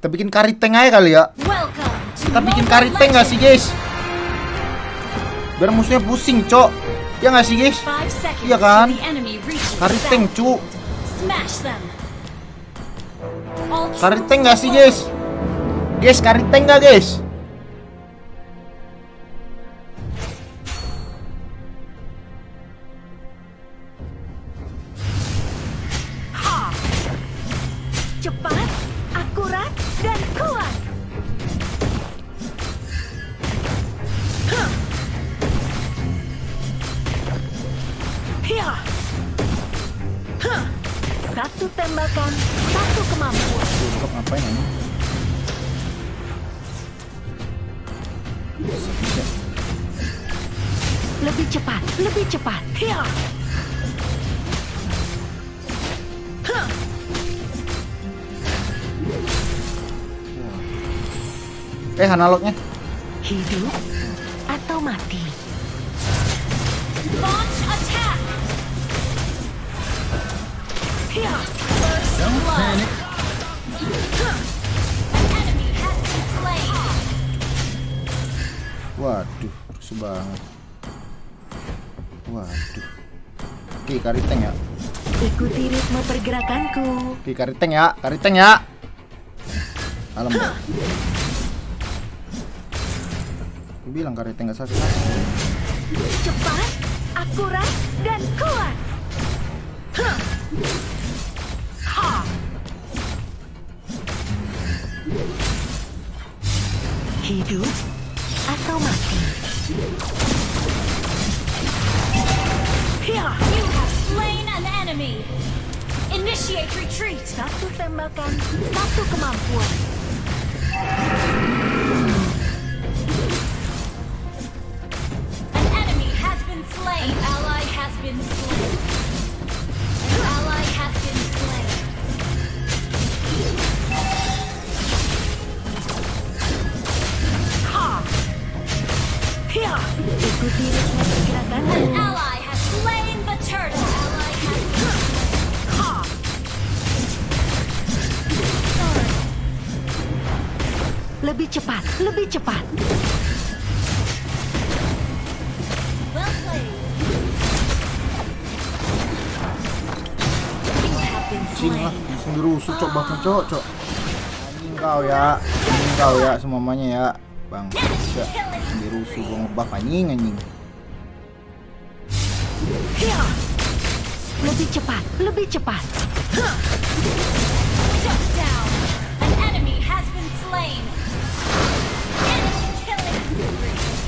Kita bikin kariteng aja kali ya. Kita bikin kariteng gak sih guys? Biar musuhnya pusing, cok. Ya gak sih guys? Iya kan? Kariteng, cu. Kariteng gak sih guys? Guys, kariteng gak guys? Analognya. Hidup atau mati. Launch attack! Don't panic. Waduh, rusuh banget. Waduh. Oke, kariteng ya. Ikuti ritme pergerakanku. Oke, kariteng ya. Kariteng ya. Alam. Gue bilang kariteng gak sakit. Cepat, akurat, dan kuat. Hah. Ha. Hidup atau mati. You have slain an enemy. Initiate retreat. Satu tembakan, satu kemampuan. Slain. An ally has been slain. An ally has been slain. Ha. An ally has slain the turtle. Ally has Ha. Lebih cepat, lebih cepat. Cing lah, langsung dirusuh cok bahkan cok cok. Anjing kau ya, anjing kau ya semuanya ya. Bang, bisa dirusuh gue ngebak anjing anjing. Hiya. Lebih cepat, lebih cepat. Shut down. An enemy has been slain. Enemy killing spree.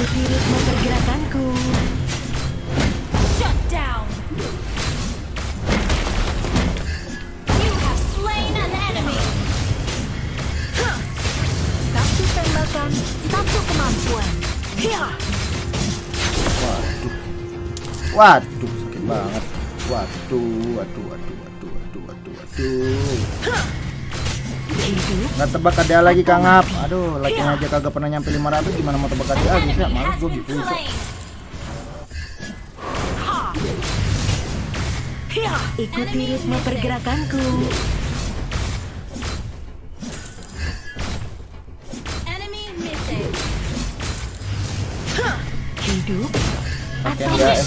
Ikuti ritme pergerakanku. Shut down. You have slain an enemy. Satu tembakan, satu kemampuan. Hiya. Waduh, waduh sakit banget. Waduh, waduh, waduh, waduh, waduh, waduh, waduh. Nggak tebak ada lagi kangap. Aduh, lagi aja kagak pernah nyampe 500 gimana mau tebak ada lagi sih? Males gue gitu. Ikuti ritme pergerakanku. Enemy missing. Hidup Pakai atau NDAS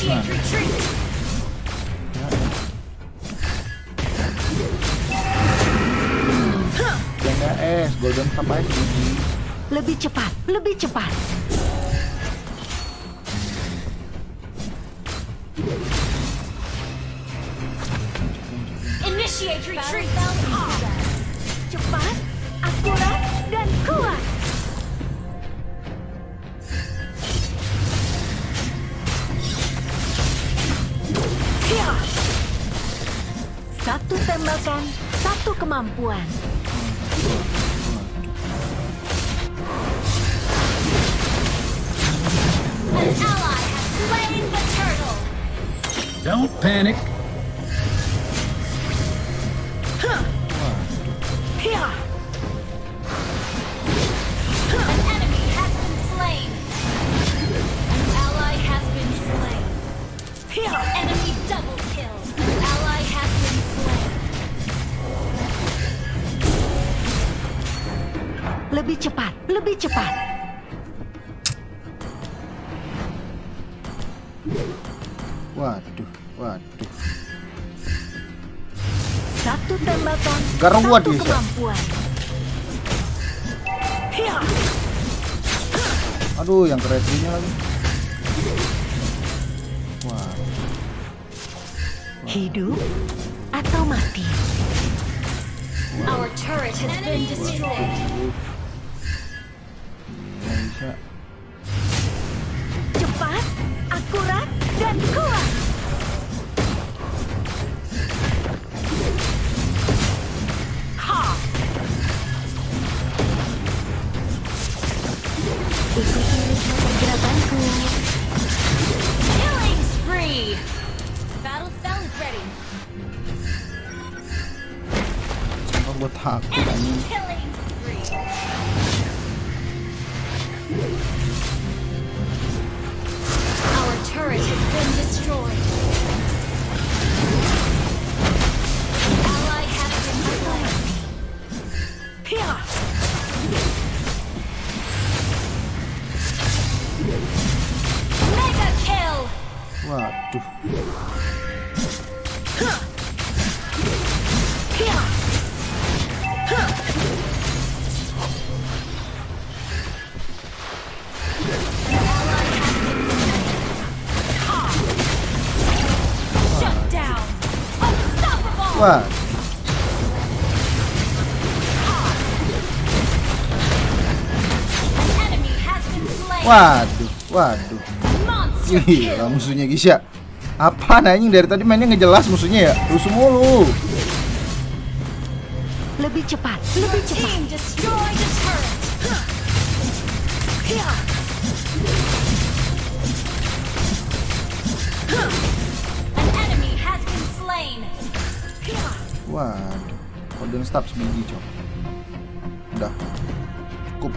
es, golden cup aja lebih cepat, lebih cepat. Initiate retreat. Cepat, akurat, dan kuat. Satu tembakan, satu kemampuan. Don't panic. Waduh, waduh. Satu tembakan, Garwat satu bisa. kemampuan. Aduh, yang kreatifnya lagi. Wah, Hidup atau mati. Our turret has been destroyed. bisa. Cepat, akurat, dan kuat. Waduh, waduh. Gila kill. musuhnya Gisya. Apa anjing dari tadi mainnya ngejelas musuhnya ya? Rusuh mulu. Lebih cepat, lebih cepat. Waduh, golden stab sebiji cok. Udah, cukup.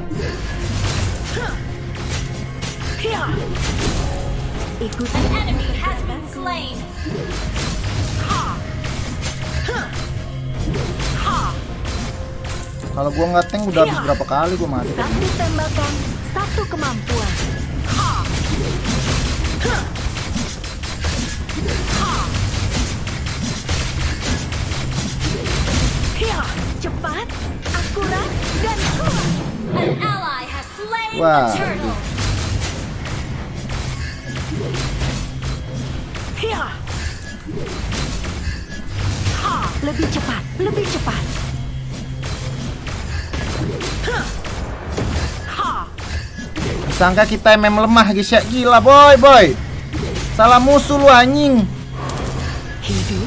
Ikuti An enemy has been slain. Kalau gua nggak tank udah habis berapa kali gua mati. satu tembakan, satu kemampuan. Hiya! Akurat, dan kuat. An ally has slain Wow. the turtle. Lebih cepat, lebih cepat. Sangka kita MM lemah Gisya. Gila boy, boy. Salah musuh lu anjing. Hidup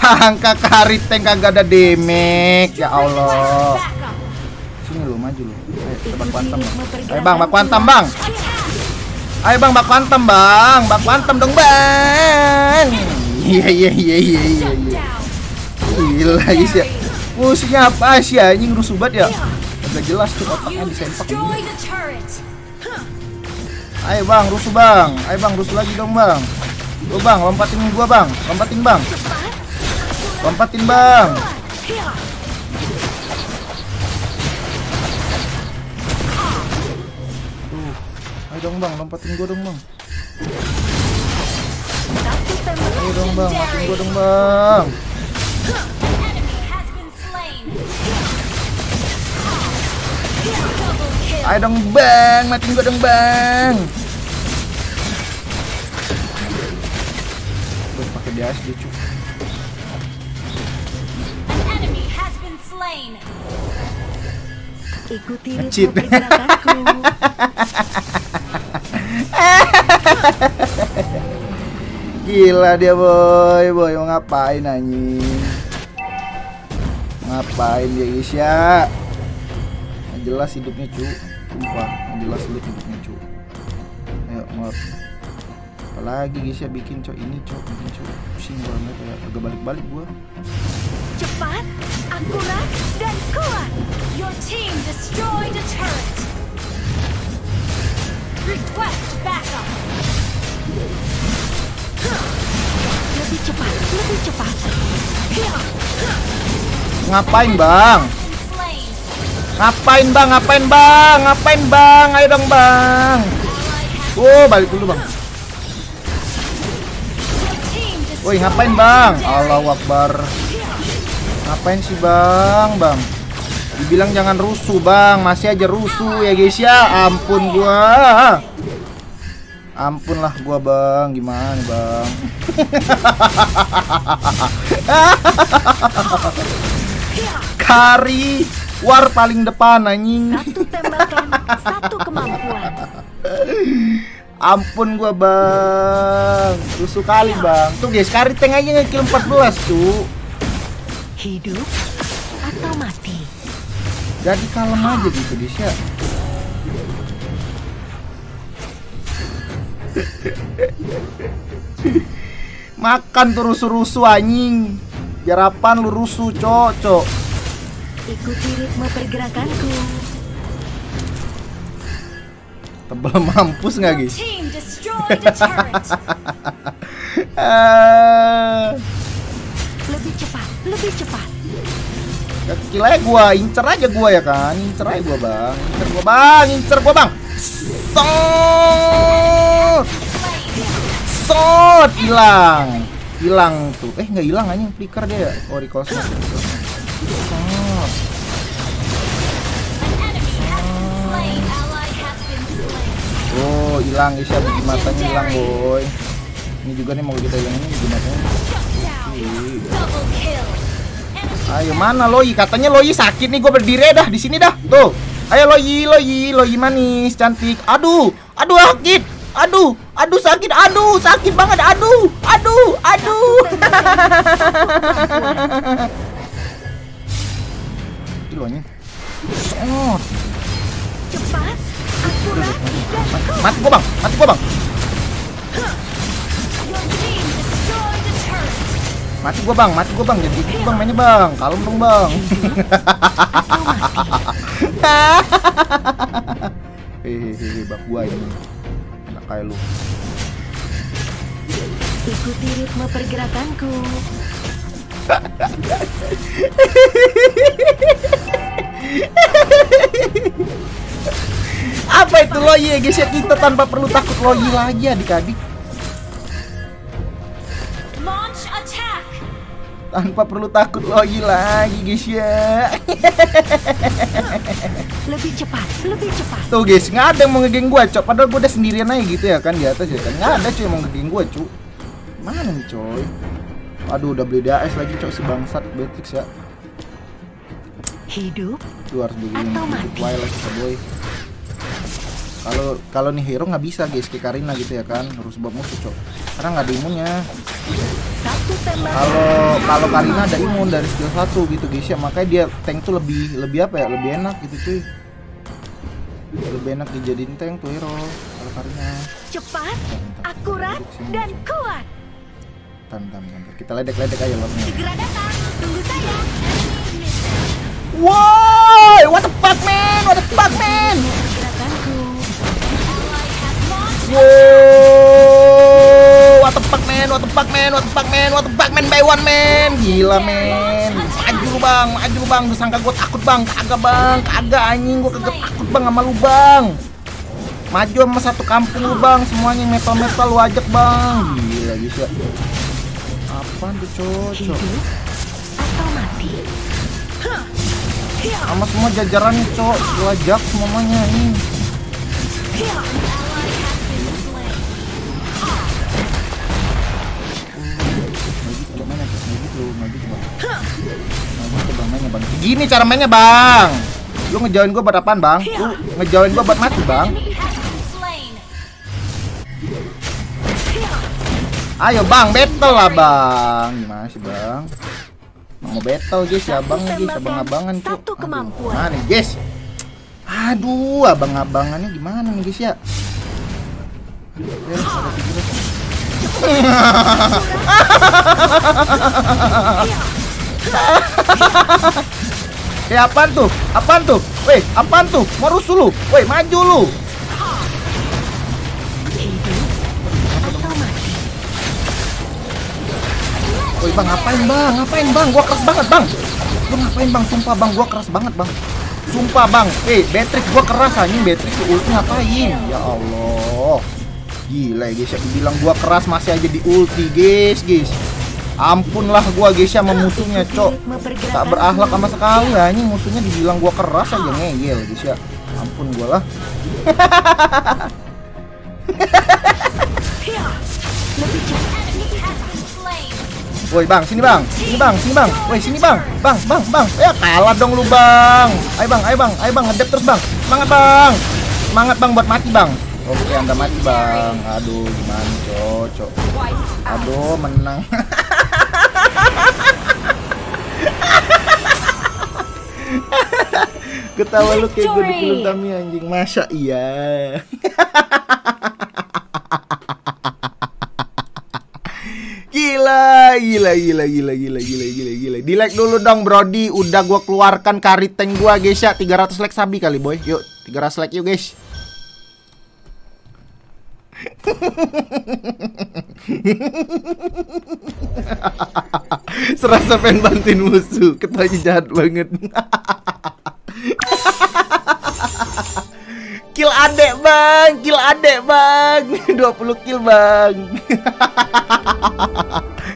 kill. Disangka karit tank kagak ada damage. Ya Allah. Sini lu maju lu. Ayo kita bak Ikuti quantum. ritme Bang. Ayo bang, bak bang. Ayo bang, bak quantum bang. Bak quantum dong bang. Iya iya iya iya iya. Iya. Gila Gisya. Musuhnya apa sih anjing rusuh banget ya? Agak jelas tuh otaknya disempak turret. Ayo bang, rusuh bang. Ayo bang, rusuh lagi dong bang. Lu bang, lompatin gua bang. Lompatin bang. Lompatin bang. Tuh. Ayo dong bang, lompatin gua dong bang. Ayo dong bang, lompatin gua dong bang. Ayo dong bang, matiin gua dong bang. Gue pakai DAS dia cuy. Slain. Ikuti ritme pergerakanku. Gila dia boy, boy mau ngapain anjing? Ngapain dia Isya? Nggak jelas hidupnya cu, sumpah nggak jelas lu hidupnya cu. Ayo ngap. Apalagi Gisya bikin cok ini cok, bikin cok pusing banget ya, agak balik-balik gua. Cepat, akurat, dan kuat. Your team destroyed a turret. Request backup. Lebih cepat, lebih cepat. Ngapain bang? Ngapain bang? Ngapain bang? Ngapain bang? Ayo dong bang. Oh balik dulu bang. Woi ngapain bang? Allahu Akbar. Ngapain sih bang? Bang. Dibilang jangan rusuh bang, masih aja rusuh ya guys ya. Ampun gua. Ampun lah gua bang, gimana nih, bang? Kari war paling depan anjing. Satu tembakan, satu kemampuan. Ampun gua bang, rusuh kali bang. Tuh guys, Kari tank aja ngekill 14 tuh. Hidup atau mati. Jadi kalem aja gitu ya. Makan tuh rusuh-rusuh anjing. Jarapan lu rusuh, cok, cok. Ikuti ritme pergerakanku. Tebel mampus nggak guys? lebih cepat. ya kill aja gua, incer aja gua ya kan, incer aja gua bang, incer gua bang, incer gua bang. Sot, sot, hilang, hilang tuh. Eh nggak hilang anjing, flicker dia. Oh recall sot. Sot. Oh hilang guys ya, biji matanya hilang boy. Ini juga nih mau kita hilangin biji matanya. Ayo mana Loyi? Katanya Loyi sakit nih, gue berdiri dah di sini dah. Tuh. Ayo Loyi, Loyi, Loyi manis, cantik. Aduh, aduh sakit. Aduh, aduh sakit. Aduh, sakit banget. Aduh, aduh, aduh. Itu Loyi. Oh, Cepat, akurat, mati gua bang, mati gua bang, mati gua bang, mati gua bang. Jadi gitu bang mainnya bang, kalem dong bang. Hehehe, bak gua ini. Enak kayak lu. Ikuti ritme pergerakanku. Apa itu loyi ya guys ya kita tanpa perlu takut loyi lagi adik-adik tanpa perlu takut loyi lagi guys ya. Lebih cepat, lebih cepat. tuh guys nggak ada yang mau ngegeng gua cok. Padahal gua udah sendirian aja gitu ya kan di atas ya kan. Nggak ada cuy yang mau ngegeng gua cu. Mana nih coy? Aduh udah beli DAS lagi cok si bangsat Beatrix ya. Hidup lu harus beli Atau mati. Twilight kita boy. Kalau kalau nih hero nggak bisa guys kayak Karina gitu ya kan. Harus bawa musuh cok karena nggak ada imunnya. Kalau kalau Karina ada imun dari skill 1 gitu guys ya. Makanya dia tank tuh lebih lebih apa ya? Lebih enak gitu cuy. Lebih enak dijadiin tank tuh hero kalau Karina. Cepat, akurat, dan kuat. tam tam tam kita ledek ledek aja lotnya Segera datang, tunggu saya. Enemy missing. Woi, what the fuck man? What the fuck man. Wow, what the fuck man, what the fuck man, what the fuck man, what the fuck man by one man. Gila men Maju lu bang, maju lu bang, lu sangka gue takut bang. Kagak bang, kagak anjing. Gue kagak takut bang sama lu bang. Maju sama satu kampung lu bang, semuanya metal-metal lu ajak bang. Gila bisa. Apaan tuh cocok? Atau mati. Sama semua jajarannya cok, lu ajak semuanya ini mainnya, Cok. maju tuh, maju coba Maju coba mainnya bang Gini cara mainnya bang Lu ngejauhin gua buat apaan bang? Lu ngejauhin gua buat mati bang slain. Ayo bang, battle lah bang Gimana sih bang? Mau battle guys ya abang nih guys, abang-abangan kemampuan. Mana nih guys? Aduh, abang-abangannya gimana nih guys ya? Ya, ada tiga, Eh apaan tuh? Apaan tuh? Weh, apaan tuh? Mau rusuh lu? Weh, maju lu. Woi bang ngapain bang? Ngapain bang? Gua keras banget bang. Lu ngapain bang? Sumpah bang, gua keras banget bang. Sumpah bang. Eh, Beatrix gua keras anjing. Beatrix ulti ngapain? Ya Allah. Gila ya guys, ya bilang gua keras masih aja di ulti guys, guys. Ampun lah gua guys ya sama musuhnya, cok. Tak berakhlak sama sekali ya anjing. Musuhnya dibilang gua keras aja ngeyel guys ya. Ampun gua lah. Woi bang, sini bang, sini bang, sini bang, woi sini bang, bang, bang, bang, ya kalah dong lu bang, ayo bang, ayo bang, ayo bang, ngedep terus bang, semangat bang, semangat bang buat mati bang, oke anda mati bang, aduh gimana cocok, aduh menang, ketawa lu kayak gue di Victory. film Tami anjing, masa iya, Gila, gila, gila, gila, gila, gila, gila, gila. Di like dulu dong, Brody. Udah gua keluarkan kari tank gua, guys ya. 300 like sabi kali, boy. Yuk, 300 like yuk, guys. Serasa pengen bantuin musuh. Ketanya jahat banget. kill adek, Bang. Kill adek, Bang. 20 kill, Bang.